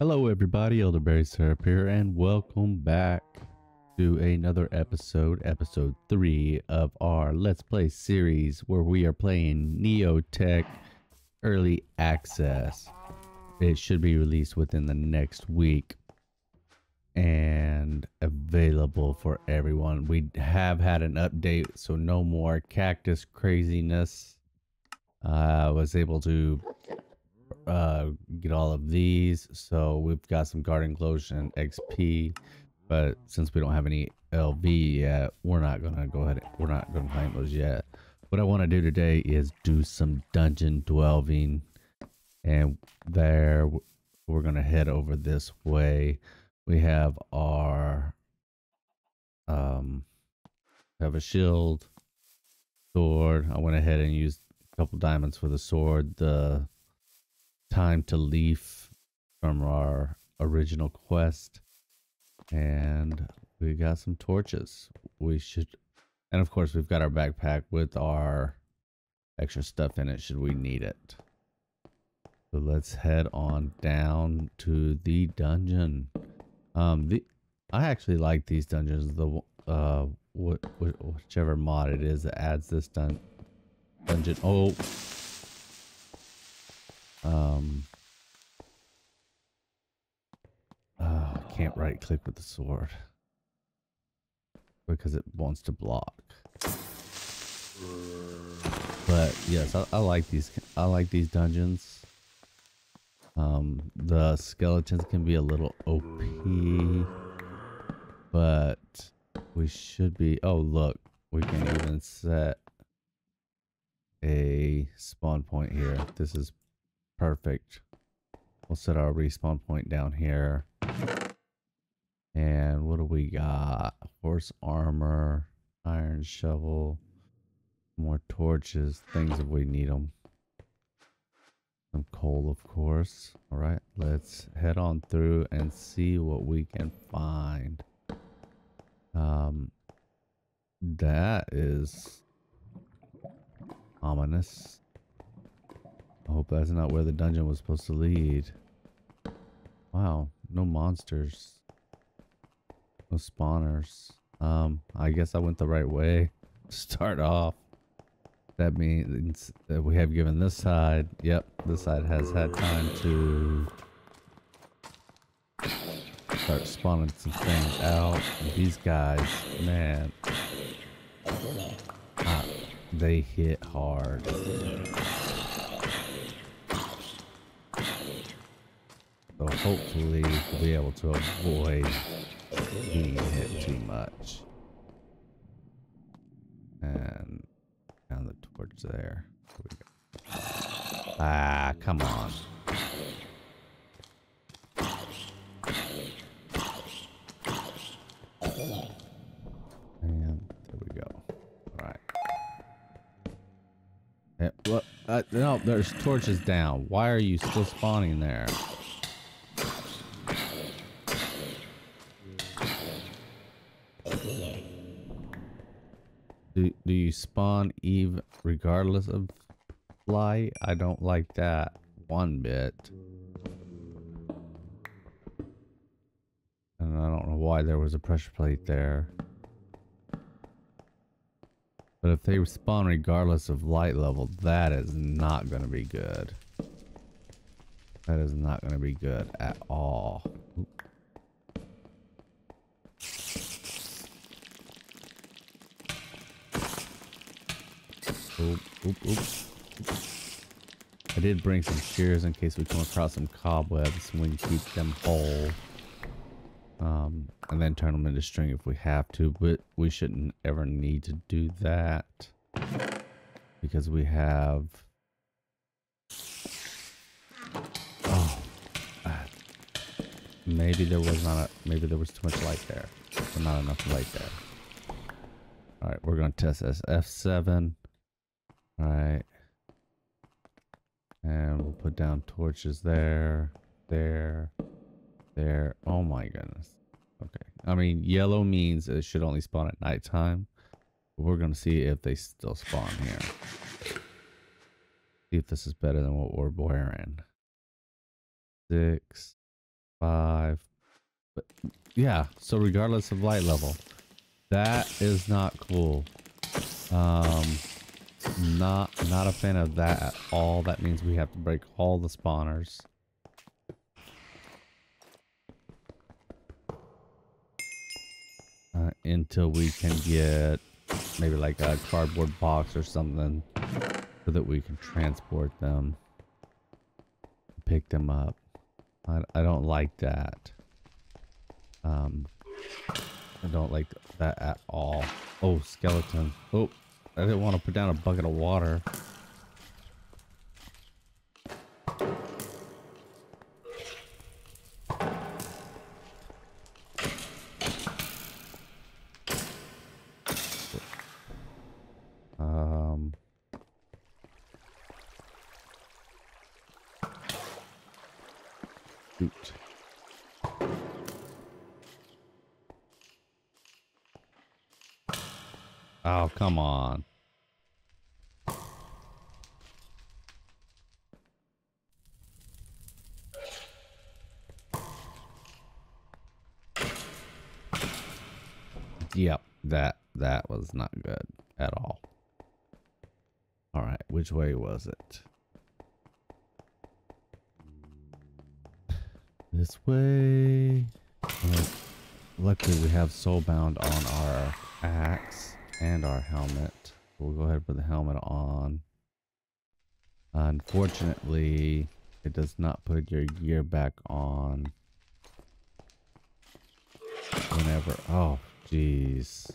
Hello, everybody. ElderBarrySirUp here, and welcome back to another episode, episode three of our Let's Play series, where we are playing NeoTech Early Access. It should be released within the next week and available for everyone. We have had an update, so no more cactus craziness. I uh, was able to uh, get all of these. So we've got some garden cloches and XP, but since we don't have any LV yet, we're not gonna go ahead. We're not gonna claim those yet. What I want to do today is do some dungeon dwelling, and there we're gonna head over this way. We have our um, have a shield, sword. I went ahead and used a couple diamonds for the sword. The time to leave from our original quest. And we got some torches. We should, and of course, we've got our backpack with our extra stuff in it should we need it. So let's head on down to the dungeon. Um, the I actually like these dungeons. The uh, what, whichever mod it is that adds this dun dungeon. Oh, um, oh, I can't right click with the sword because it wants to block. But yes, I, I like these. I like these dungeons. Um, the skeletons can be a little OP, but we should be. Oh, look, we can even set a spawn point here. This is Perfect. We'll set our respawn point down here. And what do we got? Horse armor, iron shovel, more torches, things if we need them. Some coal, of course. All right, let's head on through and see what we can find. Um, that is ominous. I hope that's not where the dungeon was supposed to lead. Wow, no monsters. No spawners. Um, I guess I went the right way to start off. That means that we have given this side, yep, this side has had time to start spawning some things out. These guys, man, ah, they hit hard. So hopefully be able to avoid being hit too much. And down the torch there. Ah, come on. And there we go. All right. Yeah, well, uh, no, there's torches down. Why are you still spawning there? Do, do you spawn Eve regardless of fly? I don't like that one bit. And I don't know why there was a pressure plate there. But if they spawn regardless of light level, that is not going to be good. That is not going to be good at all. Oop, oop, oop. I did bring some shears in case we come across some cobwebs and we can keep them whole. Um, and then turn them into string if we have to, but we shouldn't ever need to do that because we have oh maybe there was not a, maybe there was too much light there or not enough light there all right we're going to test this f7 Right. And we'll put down torches there, there, there. Oh my goodness. Okay. I mean, yellow means it should only spawn at nighttime. But we're going to see if they still spawn here. See if this is better than what we're wearing. Six. five. But yeah, so regardless of light level, that is not cool. Um, not not a fan of that at all. That means we have to break all the spawners. Uh, until we can get maybe like a cardboard box or something so that we can transport them. Pick them up. I, I don't like that. Um I don't like that at all. Oh skeleton. Oh I didn't want to put down a bucket of water Um, shoot. Oh, come on. Yep, that that was not good at all. All right, which way was it? This way. Luckily, we have soulbound on our axe and our helmet. We'll go ahead and put the helmet on. Unfortunately, it does not put your gear back on. Whenever. Oh, jeez.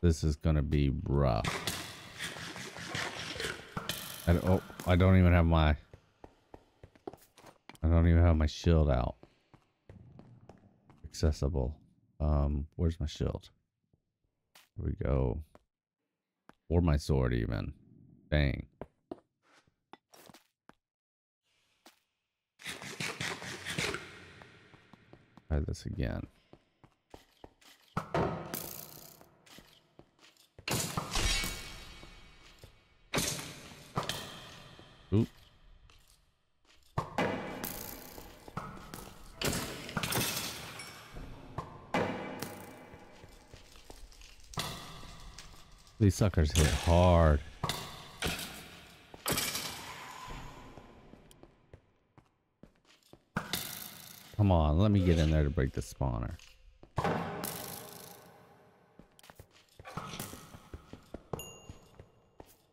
This is to be rough. I don't, oh, I don't even have my... I don't even have my shield out. Accessible. Um, where's my shield? Here we go. Or my sword even. Bang. Try this again. Oop. These suckers hit hard. Come on, let me get in there to break the spawner.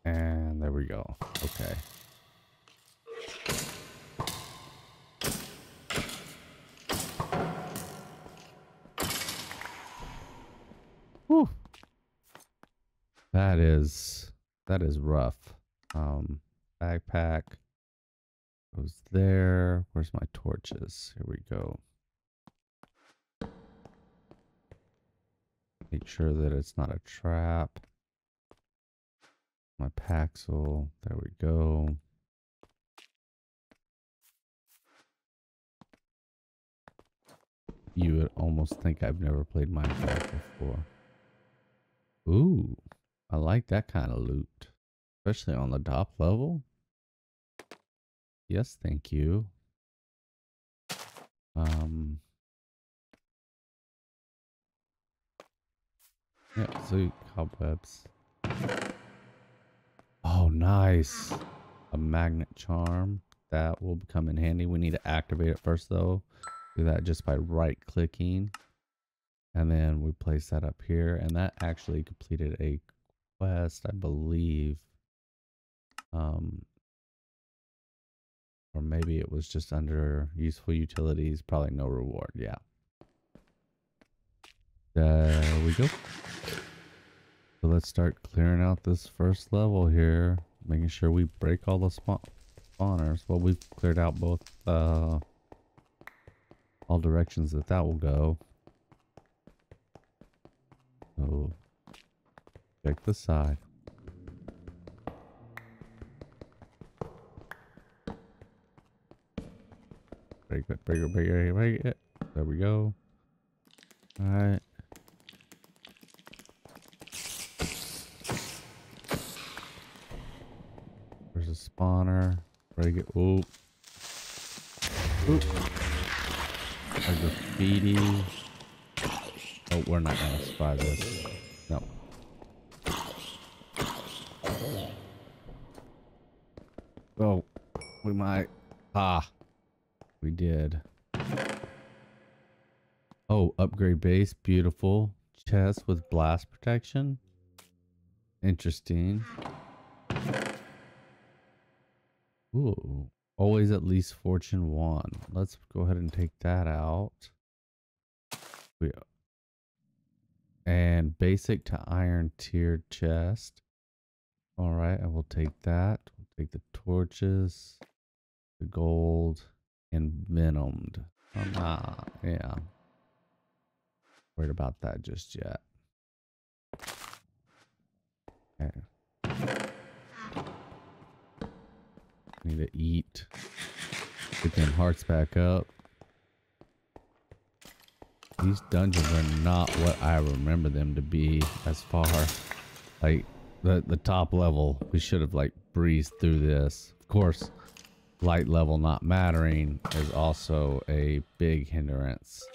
And there we go. Okay. Whew. That is that is rough. Um backpack goes there. Where's my torches? Here we go. Make sure that it's not a trap. My Paxel. There we go. You would almost think I've never played Minecraft before. Ooh, I like that kind of loot. Especially on the top level. Yes, thank you. Um. Yeah, so cobwebs. Oh, nice. A magnet charm. That will come in handy. We need to activate it first, though. Do that just by right clicking. And then we place that up here. And that actually completed a quest, I believe. Um, or maybe it was just under useful utilities. Probably no reward. Yeah. There we go. So let's start clearing out this first level here. Making sure we break all the spawn spawners. Well, we've cleared out both uh, all directions that that will go. So check the side. Break it, break it, break it, break it. There we go. Alright. There's a spawner. Break it. Oop. Oop. a graffiti. Oh, we're not gonna survive this. No. Oh, might. Ah, we did. Oh, upgrade base, beautiful. Chest with blast protection. Interesting. Ooh, always at least fortune one. Let's go ahead and take that out. We and basic to iron tiered chest. All right, I will take that. We'll take the torches, the gold, and venomed. Oh, nah, yeah. Worried about that just yet. Okay. Need to eat. Get them hearts back up. These dungeons are not what I remember them to be as far. Like, the, the top level, we should have, like, breezed through this. Of course, light level not mattering is also a big hindrance.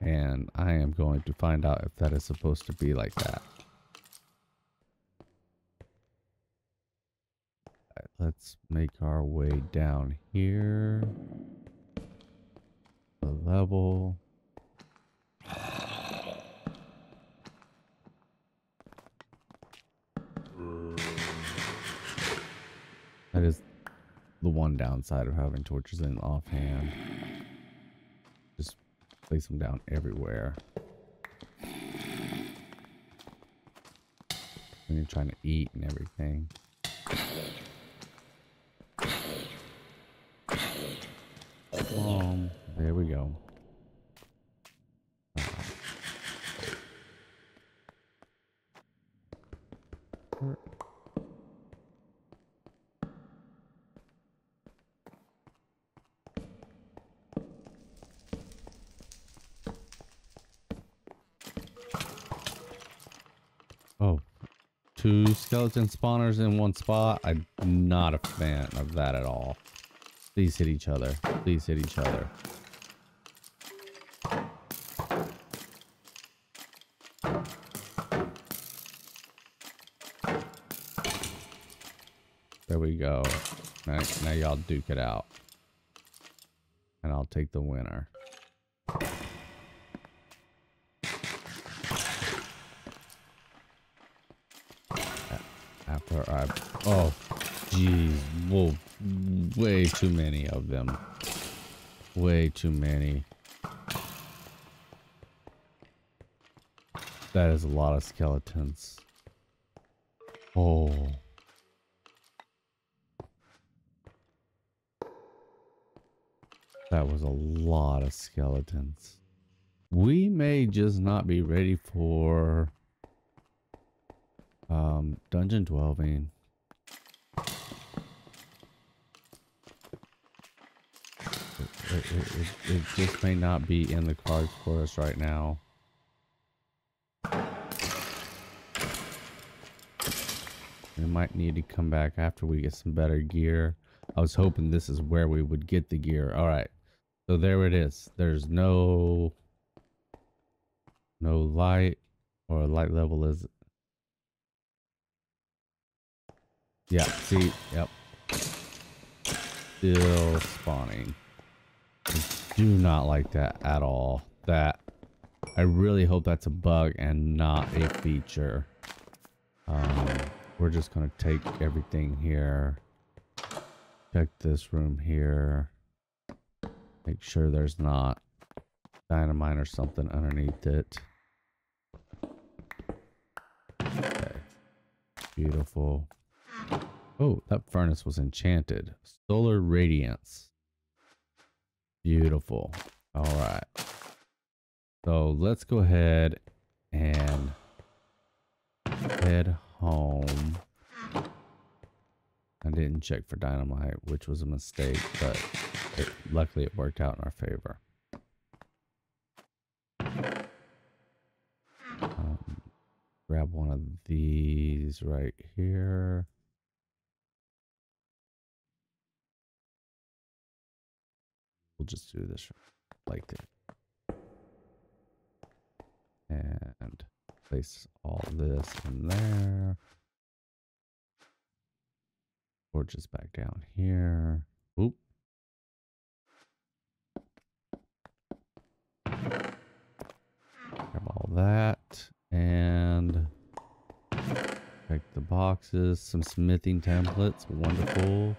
And I am going to find out if that is supposed to be like that. Right, let's make our way down here. The level. That is the one downside of having torches in offhand. Just place them down everywhere. When you're trying to eat and everything. Um, there we go. Oh, two skeleton spawners in one spot. I'm not a fan of that at all. Please hit each other. Please hit each other. There we go. Now, now y'all duke it out. And I'll take the winner. After I... Oh, jeez. Whoa. Way too many of them. Way too many. That is a lot of skeletons. Oh. That was a lot of skeletons. We may just not be ready for um, dungeon dwelling. It, it, it, it just may not be in the cards for us right now. We might need to come back after we get some better gear. I was hoping this is where we would get the gear. All right. So there it is. There's no no light or light level is Yeah, see, yep. Still spawning. I do not like that at all. That I really hope that's a bug and not a feature. Um, we're just gonna take everything here. Check this room here. Make sure there's not dynamite or something underneath it. Okay. Beautiful. Oh, that furnace was enchanted. Solar radiance. Beautiful. All right. So let's go ahead and head home. I didn't check for dynamite, which was a mistake, but it, luckily it worked out in our favor. Um, grab one of these right here. We'll just do this like this. And place all this in there. Or just back down here. Oop. Grab all that and check the boxes. Some smithing templates. Wonderful.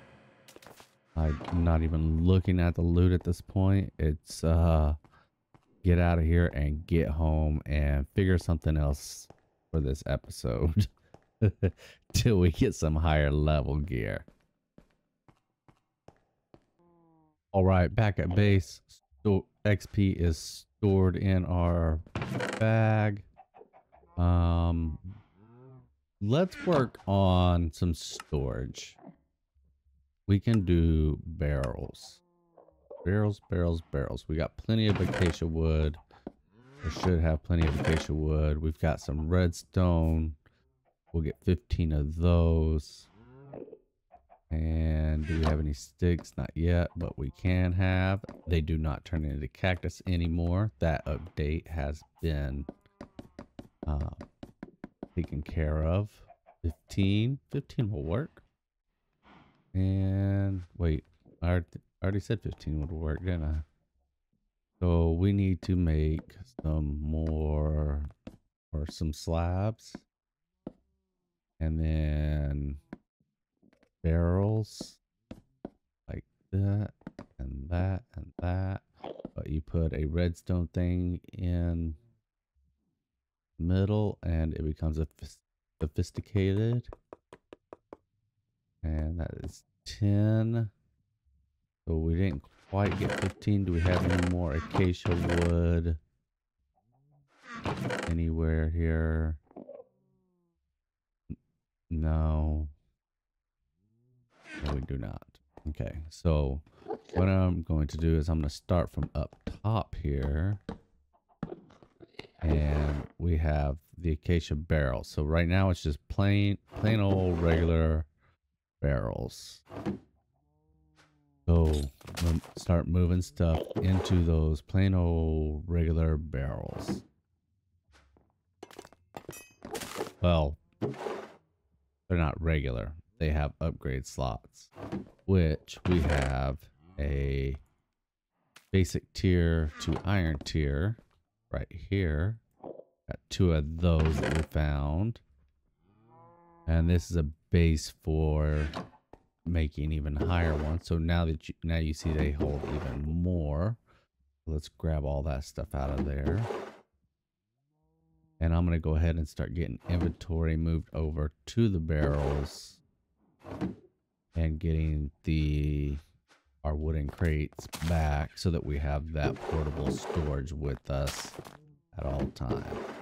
I'm not even looking at the loot at this point. It's uh get out of here and get home and figure something else for this episode till we get some higher level gear. All right, back at base. So XP is stored in our bag. Um, let's work on some storage. We can do barrels. Barrels, barrels, barrels. We got plenty of acacia wood. We should have plenty of acacia wood. We've got some redstone. We'll get 15 of those. And do we have any sticks? Not yet, but we can have. They do not turn into cactus anymore. That update has been uh, taken care of. 15. 15 will work. And wait, I already said 15 would work, didn't I? So we need to make some more or some slabs. And then barrels like that and that and that. But you put a redstone thing in middle and it becomes a sophisticated. And that is 10. So we didn't quite get 15. Do we have any more acacia wood anywhere here? No. No, we do not. Okay, so what I'm going to do is I'm going to start from up top here. And we have the acacia barrel. So right now it's just plain, plain old regular barrels. So um, start moving stuff into those plain old regular barrels. Well, they're not regular they have upgrade slots, which we have a basic tier to iron tier right here. Got two of those that we found. And this is a base for making even higher ones. So now that you, now you see they hold even more. Let's grab all that stuff out of there. And I'm going to go ahead and start getting inventory moved over to the barrels and getting the our wooden crates back so that we have that portable storage with us at all time.